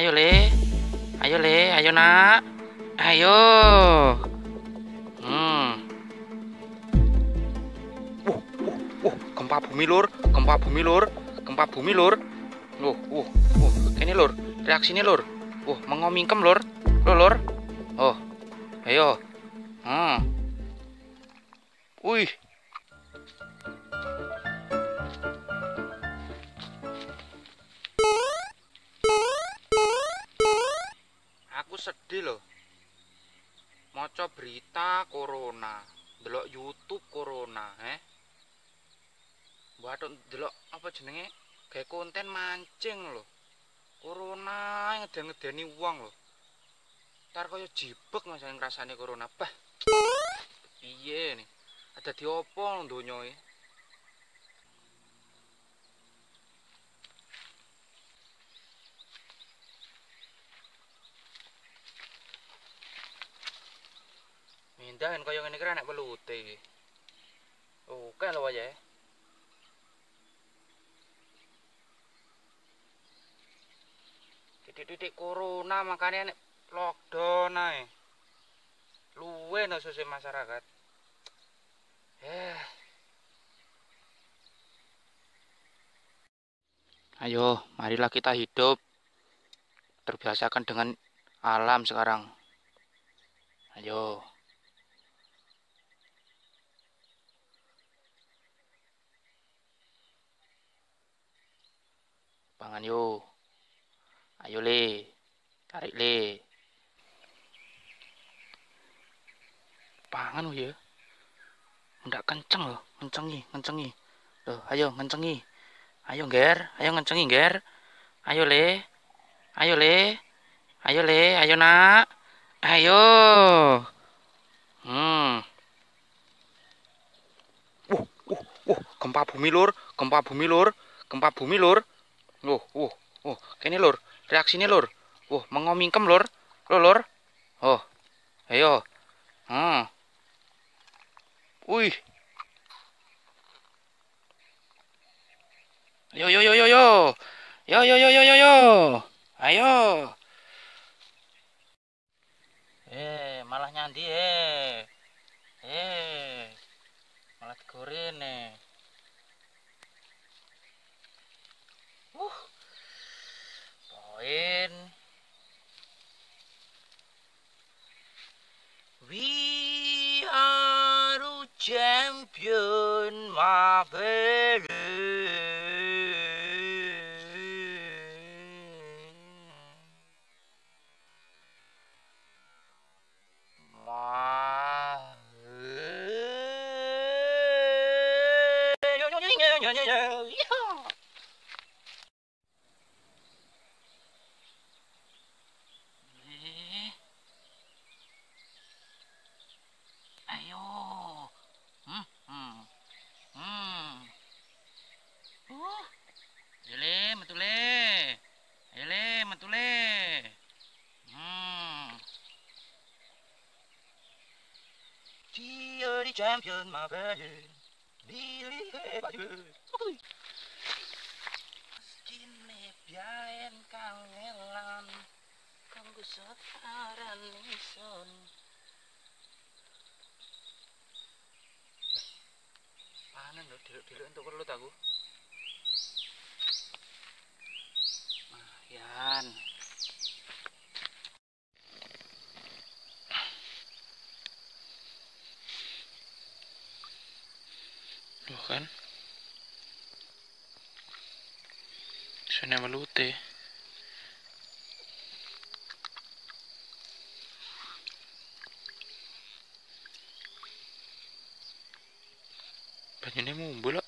Ayo le. Ayo le, ayo nak. Ayo. Hmm. Uh, uh, uh, gempa bumi lur, gempa bumi lur, gempa bumi lur. Uh, uh, uh, ini lur, reaksinya lur. Uh, mengomingkem lur. Lur, lur. Oh. Ayo. Hmm. Wih. Sedih loh. Maca berita corona, delok YouTube corona, eh. Waduh, delok apa jenenge? Kayak konten mancing loh. Corona ngeden-ngedeni uang loh. Ntar kaya jibek mas yang rasanya corona. Bah. Iya nih. Ada di opo donya e? Mindahin kaya ngene kira nek pelute iki. Oke lho wae. Titik-titik corona makanya nek lockdown ae. Luwe no sosial masyarakat. Eh. Ayo, marilah kita hidup terbiasakan dengan alam sekarang. Ayo. Pangan yo. Ayo le. Tarik le. Pangan oh ya. Ndak kenceng loh, ngencengi, ngencengi. Loh, ayo ngencengi. Ayo ger, ayo ngencengi ger. Ayo le. Ayo le. Ayo le, ayo nak. Ayo. Hmm. Uh, uh, uh, gempa bumi lur, gempa bumi lur, gempa bumi lur. Uh, uh, uh, kene lur, reaksinya lur. Uh, mengomingkem lur. Lur, lur. Oh. Ayo. Hmm. Wih. Yo yo yo yo yo. Yo yo yo yo yo yo. Ayo. Eh, malah nyandi eh. Eh. Malah digoren eh. Champion, my baby. My- Di champion my baju. Kini biayen kangelan. Kanggo sekaran ison. panen lho diluk-diluk untuk perlu aku Yan. Loh kan. Sana melute Banyune mumbul